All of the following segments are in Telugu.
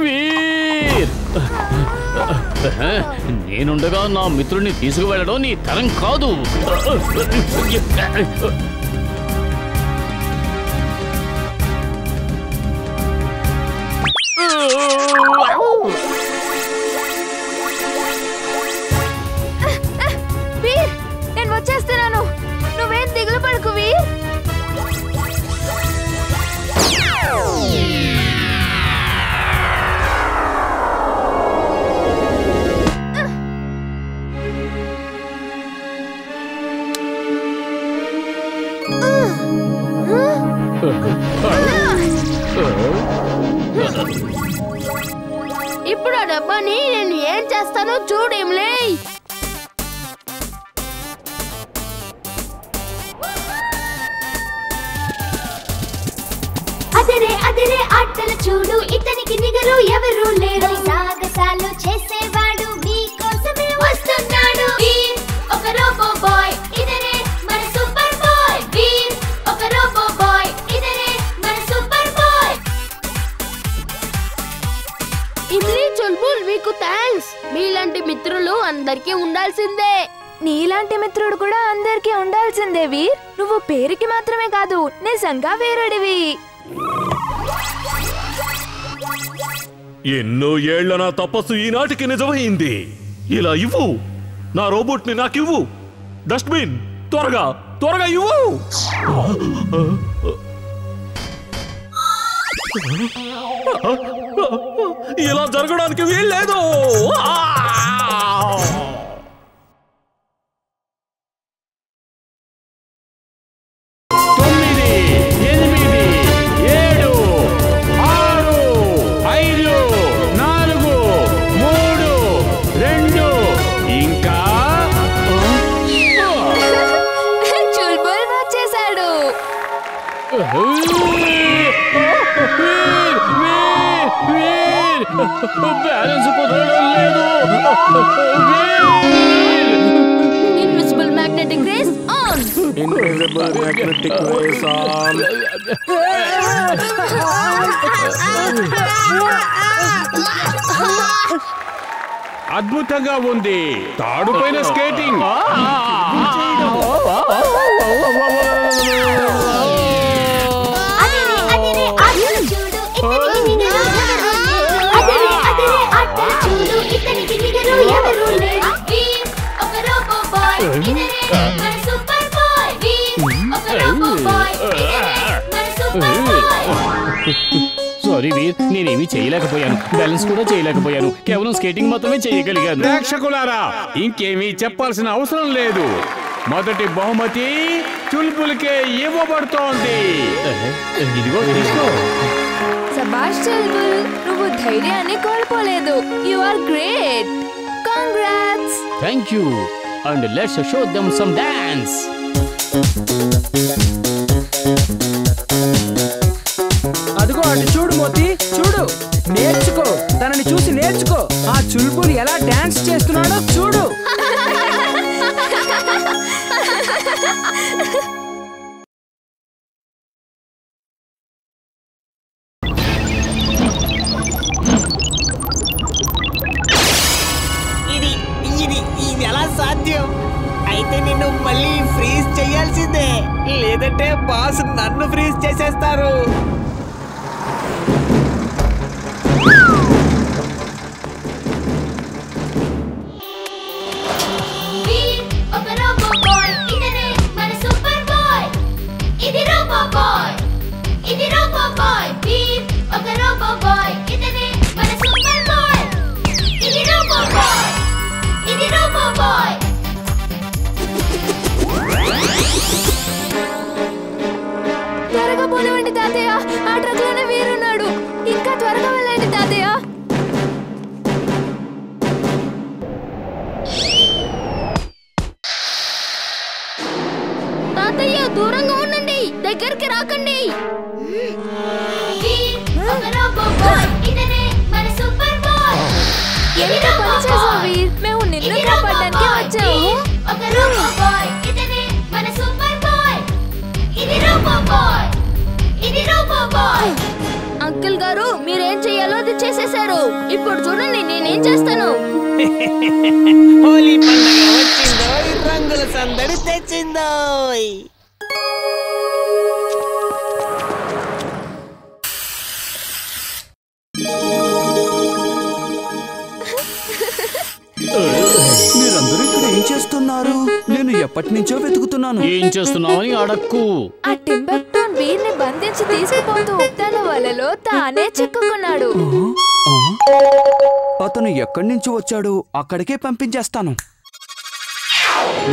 వీర్! నేనుండగా నా మిత్రుడిని తీసుకువెళ్ళడం నీ తరం కాదు. చేస్తానో చూడేంలే. అదిరే అదిరే ఆటలు చూడు ఇతనికి నిగరు ఎవరు లేరు. సాగసాలు చేసేవారు ఉండాల్సిందే. నీలాంటి మిత్రుడు కూడా అందరికీ ఉండాల్సిందే వీర్. నువ్వు పేరుకి మాత్రమే కాదు నిజంగా వేరుడివి. ఎన్నో ఏళ్ళ నా తపస్సు ఈనాటికి నిజమైంది. ఇలా ఇవ్వు. నా రోబోట్ని నాకివ్వు. డస్ట్బిన్ త్వరగా త్వరగా ఇవ్వు. ఇలా జరగడానికి వీల్లేదు. ఆ! బ్యాలెన్స్ కుదరడం లేదు invisible magnetic rays on Invisible magnetic rays on. అద్భుతంగా ఉంది తాడుపైన స్కేటింగ్ సారీ వీర్ నేనేమీ చేయలేకపోయాను. బ్యాలెన్స్ కూడా చేయలేకపోయాను. కేవలం స్కేటింగ్ మాత్రమే చేయగలిగాను. ప్రేక్షకులారా ఇంకేమీ చెప్పాల్సిన అవసరం లేదు. మొదటి బహుమతి చుల్పులకే ఇవ్వబడుతోంది. ఇదిగో తీసుకో. సబాష్ చుల్బుల్ నువ్వు ధైర్యాన్ని కోల్పోలేదు. You are great congrats thank you and let's show them some dance తనని చూసి నేర్చుకో. ఆ చుల్బుల్ ఎలా డాన్స్ చేస్తున్నాడో చూడు. ఇది ఇది ఇది ఎలా సాధ్యం? అయితే నిన్ను మళ్ళీ ఫ్రీజ్ చేయాల్సిందే. లేదంటే బాస్ నన్ను ఫ్రీజ్ చేసేస్తారు. వీర్ ఒక రోబో బాయ్. ఇతనే మన సూపర్ బాయ్. ఇది రోబో బాయ్. ఇది రోబో బాయ్. అంకిల్ గారు మీరేం చెయ్యాలో అది చేసేశారు. ఇప్పుడు చూడండి నేనేం చేస్తాను. హోలీ పండుగ వచ్చిందో రంగుల సందడి తెచ్చిందో ఎప్పటి నుంచో వెతుకుతున్నాను. ఏం చేస్తున్నావని అడక్కు. ఆ టింబక్టోన్ వీర్ని బంధించి తీసుకుపోతూ తన వలలో తానే చిక్కుకున్నాడు? అతను ఎక్కడి నుంచి వచ్చాడు? అక్కడికే పంపించేస్తాను.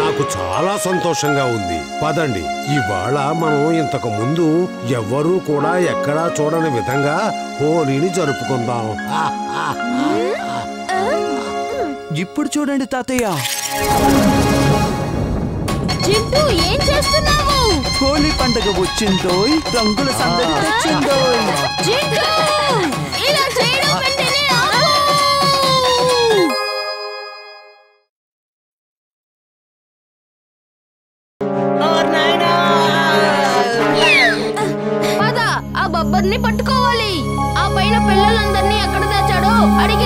నాకు చాలా సంతోషంగా ఉంది. పదండి. ఇవాళ మనం ఇంతకు ముందు ఎవ్వరూ కూడా ఎక్కడా చూడని విధంగా హోలీని జరుపుకుందాం. ఇప్పుడు చూడండి తాతయ్య. చింటూ ఏం చేస్తున్నావు? హోలీ పండగ వచ్చిందోయ్ రంగుల సందడి తెచ్చిందోయ్. చింటూ ఇలా చేయడం వెంటనే ఆపు! ఓర్ నాయనా. పద ఆ బబ్బర్ని పట్టుకోవాలి. ఆ పైన పిల్లలందరినీ ఎక్కడ తెచ్చాడో అడిగి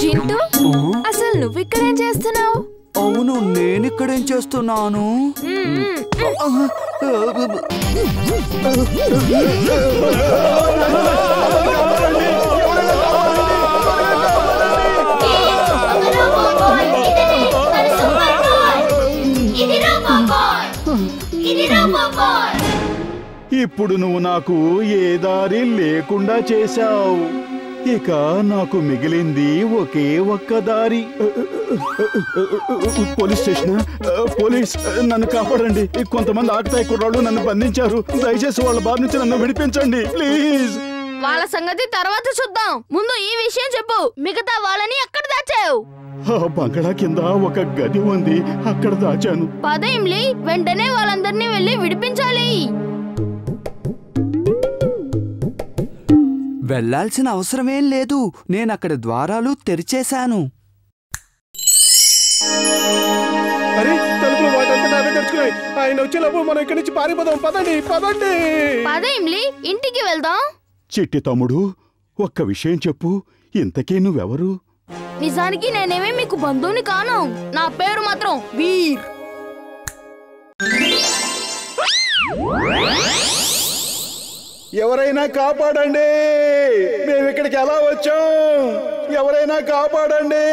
జింటూ అసలు నువ్వు ఇక్కడేం చేస్తున్నావు? అవును నేను ఇక్కడేం చేస్తున్నాను? ఇప్పుడు నువ్వు నాకు ఏ దారి లేకుండా చేశావు. ఇక నాకు మిగిలింది ఒకే ఒక్క దారి. పోలీస్ స్టేషన్ పోలీస్ నన్ను కాపాడండి. కొంతమంది ఆకతాయి కుర్రాళ్ళు నన్ను బంధించారు. దయచేసి వాళ్ళ బారి నుంచి నన్ను విడిపించండి. ప్లీజ్. వాళ్ళ సంగతి తర్వాత చూద్దాం. ముందు ఈ విషయం చెప్పు. మిగతా వాళ్ళని ఎక్కడ దాచావు? బంగళా కింద ఒక గది ఉంది. అక్కడ దాచాను. పద ఇమ్లి వెంటనే వాళ్ళందరినీ వెళ్ళి విడిపించాలి. వెళ్ళాల్సిన అవసరమేం లేదు. నేను అక్కడ ద్వారాలు తెరిచేశాను. అరే తలుపులు వాటంతా అవే తెరుచుకున్నాయి. ఆయన వచ్చేలోపు మనం ఇక్కడి నుంచి పారిపోదాం. పదండి పదండి. పద ఇమ్లి ఇంటికి వెళ్దాం. చిట్టి తమ్ముడు ఒక్క విషయం చెప్పు. ఇంతకీ నువ్వెవరు? నిజానికి నేనేమీ మీకు బంధువుని కాను. నా పేరు మాత్రం వీర్. ఎవరైనా కాపాడండి. మేము ఇక్కడికి ఎలా వచ్చాం? ఎవరైనా కాపాడండి.